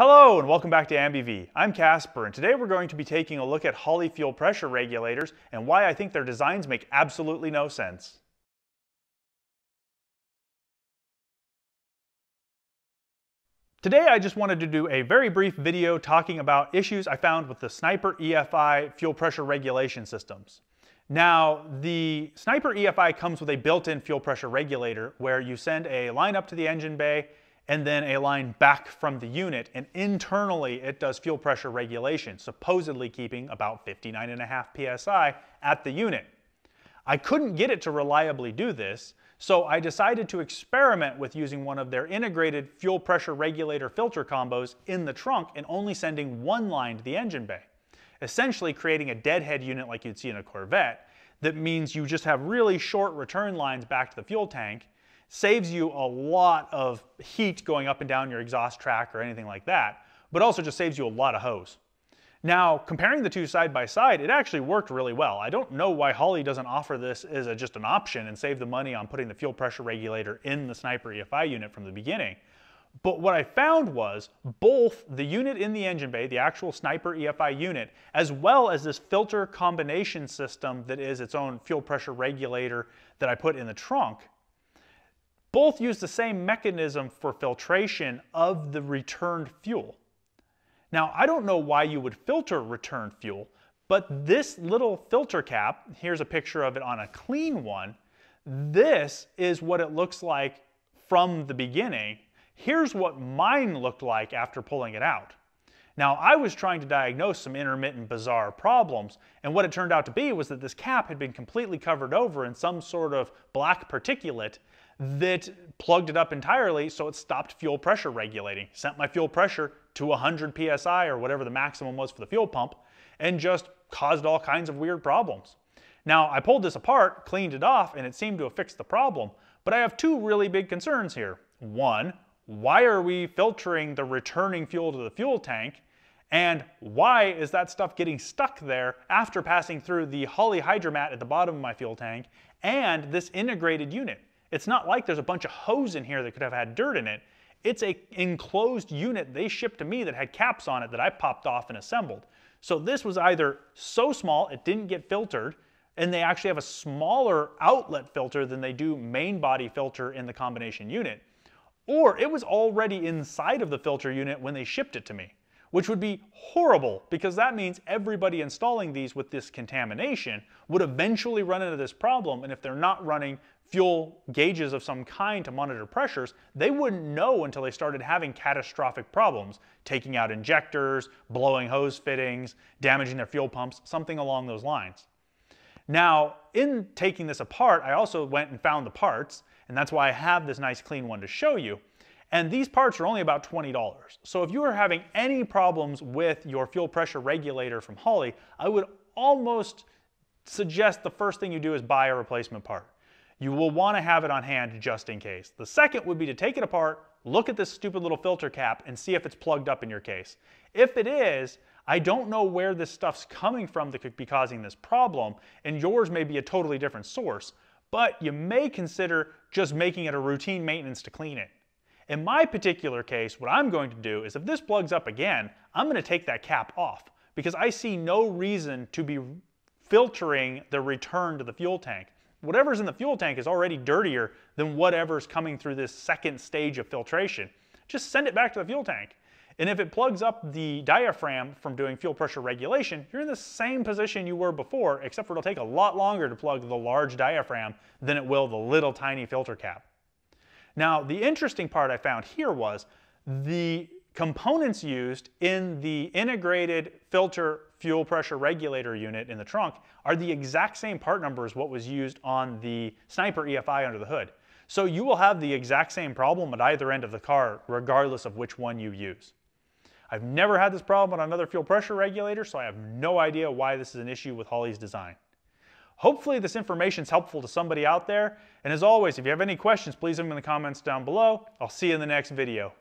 Hello and welcome back to AmbiVe. I'm Casper and today we're going to be taking a look at Holley fuel pressure regulators and why I think their designs make absolutely no sense. Today I just wanted to do a very brief video talking about issues I found with the Sniper EFI fuel pressure regulation systems. Now, the Sniper EFI comes with a built-in fuel pressure regulator where you send a line up to the engine bay and then a line back from the unit. And internally, it does fuel pressure regulation, supposedly keeping about 59.5 psi at the unit. I couldn't get it to reliably do this, so I decided to experiment with using one of their integrated fuel pressure regulator filter combos in the trunk and only sending one line to the engine bay, essentially creating a deadhead unit like you'd see in a Corvette. That means you just have really short return lines back to the fuel tank, saves you a lot of heat going up and down your exhaust track or anything like that, but also just saves you a lot of hose. Now, comparing the two side by side, it actually worked really well. I don't know why Holley doesn't offer this as a, just an option and save the money on putting the fuel pressure regulator in the Sniper EFI unit from the beginning. But what I found was both the unit in the engine bay, the actual Sniper EFI unit, as well as this filter combination system that is its own fuel pressure regulator that I put in the trunk, both use the same mechanism for filtration of the returned fuel. Now, I don't know why you would filter returned fuel, but this little filter cap, here's a picture of it on a clean one, this is what it looks like from the beginning. Here's what mine looked like after pulling it out. Now, I was trying to diagnose some intermittent bizarre problems, and what it turned out to be was that this cap had been completely covered over in some sort of black particulate that plugged it up entirely so it stopped fuel pressure regulating. Sent my fuel pressure to 100 psi or whatever the maximum was for the fuel pump and just caused all kinds of weird problems. Now, I pulled this apart, cleaned it off, and it seemed to have fixed the problem. But I have two really big concerns here. One, why are we filtering the returning fuel to the fuel tank? And why is that stuff getting stuck there after passing through the Holley Hydramat at the bottom of my fuel tank and this integrated unit? It's not like there's a bunch of hose in here that could have had dirt in it. It's a enclosed unit they shipped to me that had caps on it that I popped off and assembled. So this was either so small it didn't get filtered, and they actually have a smaller outlet filter than they do main body filter in the combination unit, or it was already inside of the filter unit when they shipped it to me, which would be horrible because that means everybody installing these with this contamination would eventually run into this problem, and if they're not running fuel gauges of some kind to monitor pressures, they wouldn't know until they started having catastrophic problems, taking out injectors, blowing hose fittings, damaging their fuel pumps, something along those lines. Now, in taking this apart, I also went and found the parts, and that's why I have this nice clean one to show you. And these parts are only about $20. So if you are having any problems with your fuel pressure regulator from Holley, I would almost suggest the first thing you do is buy a replacement part you will want to have it on hand just in case. The second would be to take it apart, look at this stupid little filter cap, and see if it's plugged up in your case. If it is, I don't know where this stuff's coming from that could be causing this problem, and yours may be a totally different source, but you may consider just making it a routine maintenance to clean it. In my particular case, what I'm going to do is if this plugs up again, I'm going to take that cap off because I see no reason to be filtering the return to the fuel tank whatever's in the fuel tank is already dirtier than whatever's coming through this second stage of filtration. Just send it back to the fuel tank. And if it plugs up the diaphragm from doing fuel pressure regulation, you're in the same position you were before, except for it'll take a lot longer to plug the large diaphragm than it will the little tiny filter cap. Now, the interesting part I found here was the components used in the integrated filter fuel pressure regulator unit in the trunk are the exact same part number as what was used on the Sniper EFI under the hood. So you will have the exact same problem at either end of the car, regardless of which one you use. I've never had this problem on another fuel pressure regulator, so I have no idea why this is an issue with Holley's design. Hopefully this information is helpful to somebody out there, and as always, if you have any questions, please leave them in the comments down below. I'll see you in the next video.